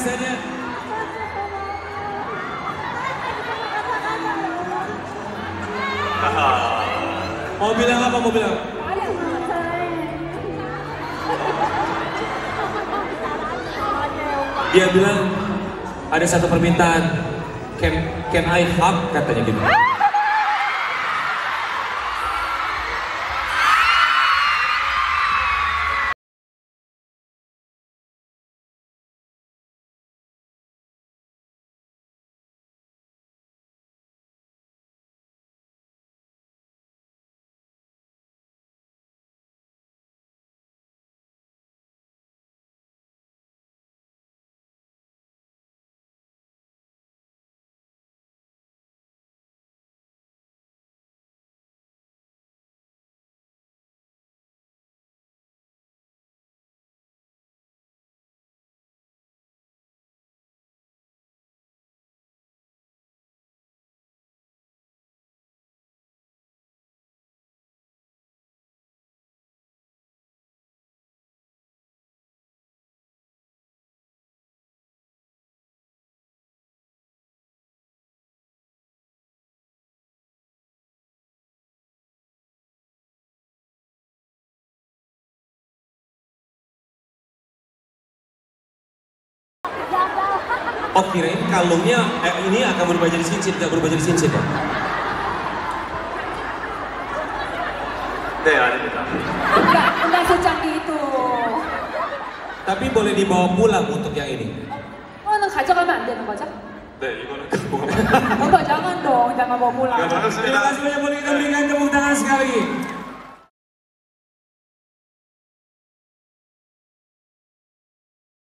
mau bilang apa mau bilang? Dia bilang ada satu permintaan. Can can I hug? Katanya gitu. Oh kirain kalungnya eh, ini akan berubah jadi cincin, nggak berubah jadi cincin ya? 네, 아닙니다. Enggak, enggak secanggih itu. Tapi boleh dibawa pulang untuk yang ini. Oh, 는 가져가면 안 되는 거죠? 네, 이거는 갖고 Bapak jangan dong, jangan bawa pulang. 네, Terima 반갑습니다. kasih banyak boleh kita berikan tepuk tangan sekali.